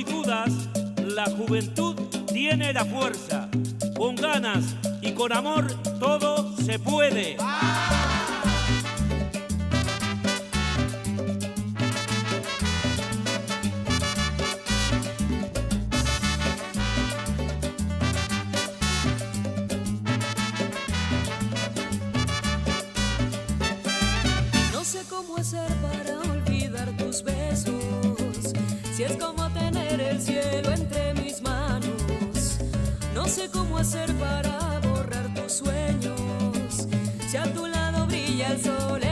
hay dudas, la juventud tiene la fuerza. Con ganas y con amor todo se puede. No sé cómo hacer para olvidar tus besos. Si es como hacer para borrar tus sueños? Si a tu lado brilla el sol.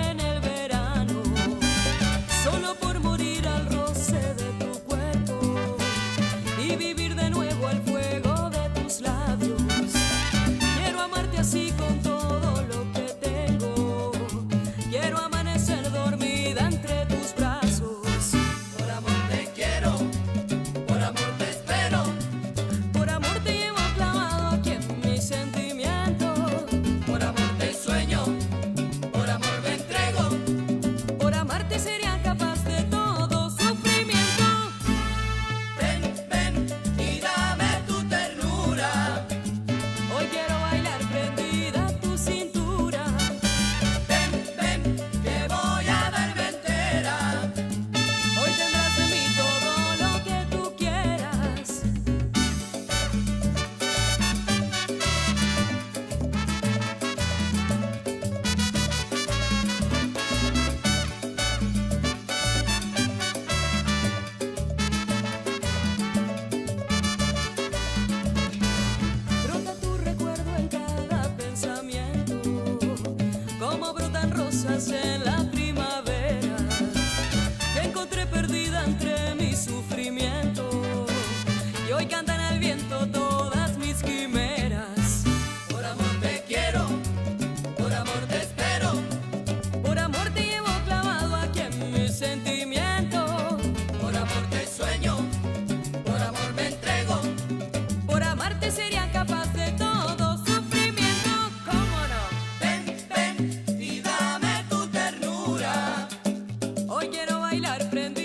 Bailar, para.